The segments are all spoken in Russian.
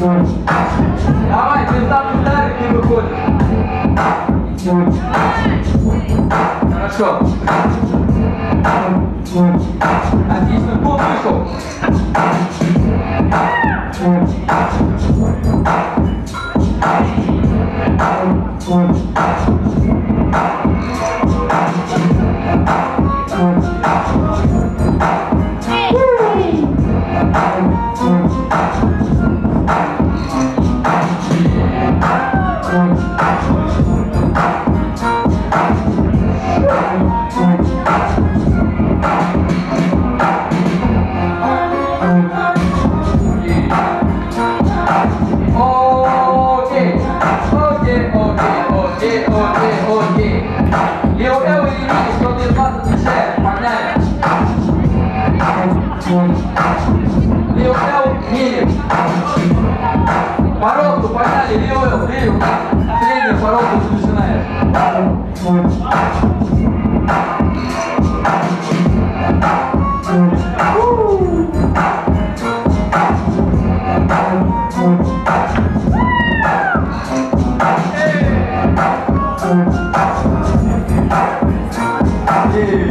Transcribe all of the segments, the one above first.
Давай, без самых ударов не выходит. Хорошо. Отлично, гол вышел. Thank you. Левый мили. Породку, погнали, левый левый. Средняя породка начинаешь. Окей.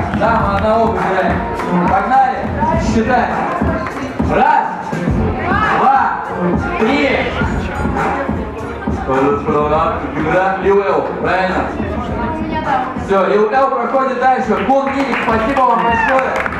Так, дама одного выбираем. Погнали. Считаем. Раз, два, три. Лил правильно? Все, Лил проходит дальше. Кун спасибо вам большое.